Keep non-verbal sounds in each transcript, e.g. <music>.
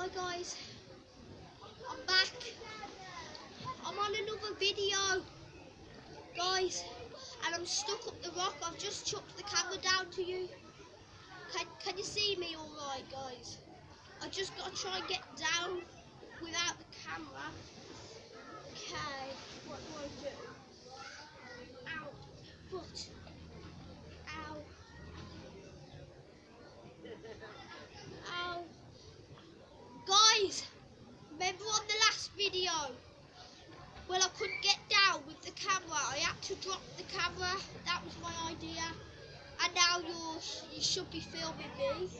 Hi guys, I'm back. I'm on another video, guys, and I'm stuck up the rock. I've just chucked the camera down to you. Can, can you see me all right, guys? I just got to try and get down without the camera. Okay, what do I do? Ow, foot. Ow. Ow. Guys, remember on the last video? Well, I couldn't get down with the camera. I had to drop the camera. That was my idea. And now you're, you should be filming me.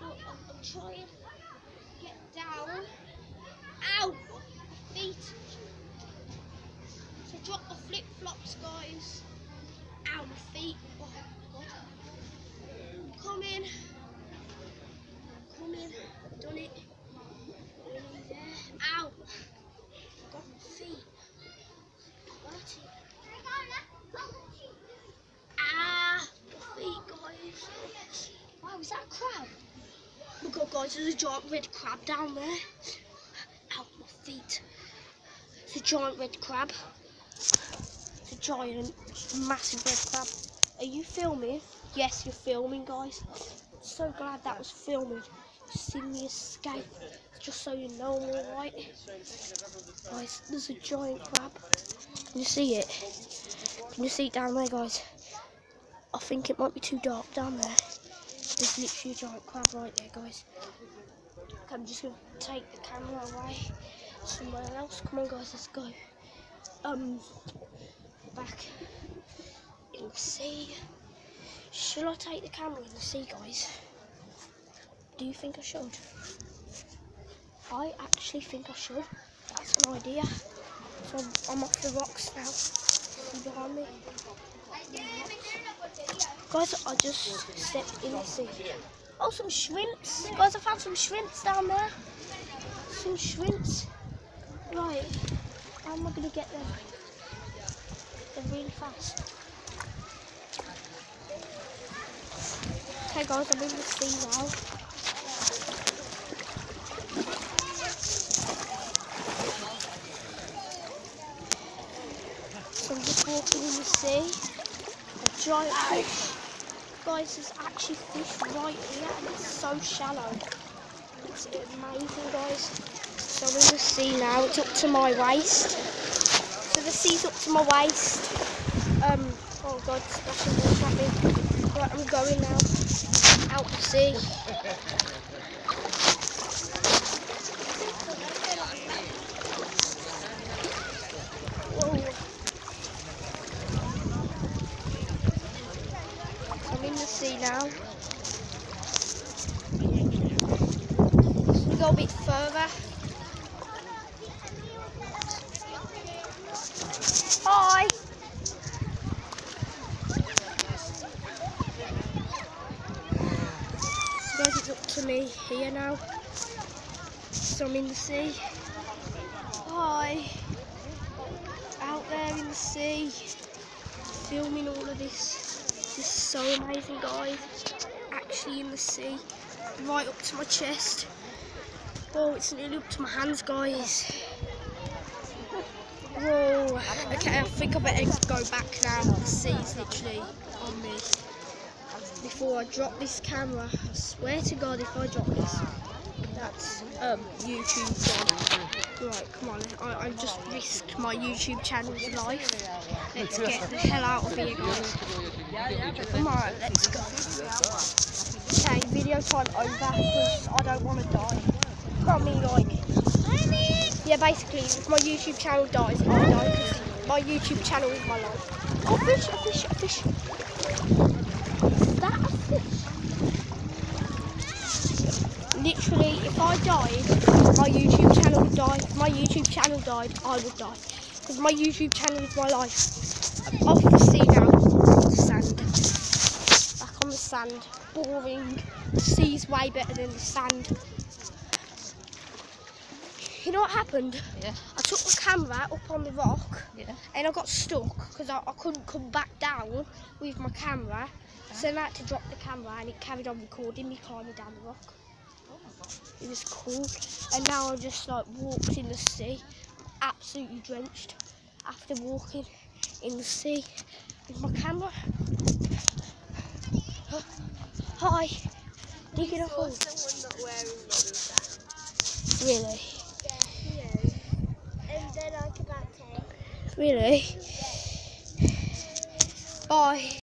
But I'm, I'm trying to get down. Ow! My feet. So drop the flip flops, guys. Ow, my feet. Oh, God. I'm coming. Coming. Done it. Nearly there. Ow! Got my feet. What? Ah! My feet, guys. Wow, is that a crab? Look up, guys. There's a giant red crab down there. Ow, my feet. It's a giant red crab. It's a giant, massive red crab. Are you filming? Yes, you're filming, guys. So glad that was filming. See me escape. Just so you know I'm alright. Guys, there's a giant crab. Can you see it? Can you see it down there, guys? I think it might be too dark down there. There's literally a giant crab right there, guys. I'm just gonna take the camera away somewhere else. Come on, guys, let's go. Um, back in the sea. Should I take the camera in the sea, guys? Do you think I should? I actually think I should. That's an idea. So I'm off the rocks now. Guys, I just stepped in the sea. Oh, some shrimps. Guys, I found some shrimps down there. Some shrimps. Right. How am I going to get them? They're really fast. Okay, guys, I'm in the sea now. So I'm in the sea. A giant fish. Guys, there's actually fish right here and it's so shallow. It's amazing, guys. So in the sea now. It's up to my waist. So the sea's up to my waist. Um, oh God, splashing water at me. Right, I'm going now. Out the sea. Whoa. I'm in the sea now. A bit further. Hi. So guys, it's up to me here now. So I'm in the sea. Hi. Out there in the sea. Filming all of this. This is so amazing, guys. Actually in the sea. Right up to my chest. Oh, it's nearly up to my hands, guys. Whoa. Okay, I think I better go back now. The sea's literally on me. Before I drop this camera, I swear to God, if I drop this, that's um, YouTube gone. Right, come on. I, I just risked my YouTube channel's life. Let's get the hell out of here, guys. Come on, let's go. Okay, video time over I don't want to die. Got me like. Yeah, basically, if my YouTube channel dies, I die my YouTube channel is my life. Oh, fish, a fish, a fish. Is that a fish? Literally, if I died, my YouTube channel would die. If my YouTube channel died, I would die. Because my YouTube channel is my life. I'm off the sea now. Sand. Back on the sand. Boring. The sea's way better than the sand. You know what happened? Yeah. I took the camera up on the rock Yeah. and I got stuck because I, I couldn't come back down with my camera. So I had to drop the camera and it carried on recording me climbing down the rock. Oh my God. It was cool. And now I just like walked in the sea, absolutely drenched after walking in the sea with my camera. Hi. Digging a hole. someone not wearing Mummy's hat. Really? Yeah, he is. And they're like about 10. Really? <sighs> Bye.